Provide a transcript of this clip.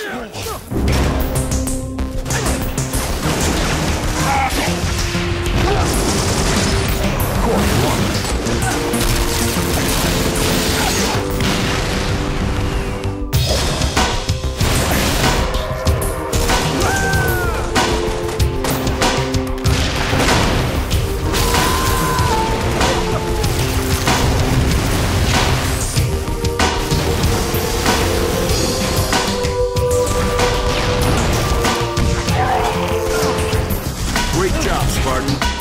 Yeah. job, Spartan.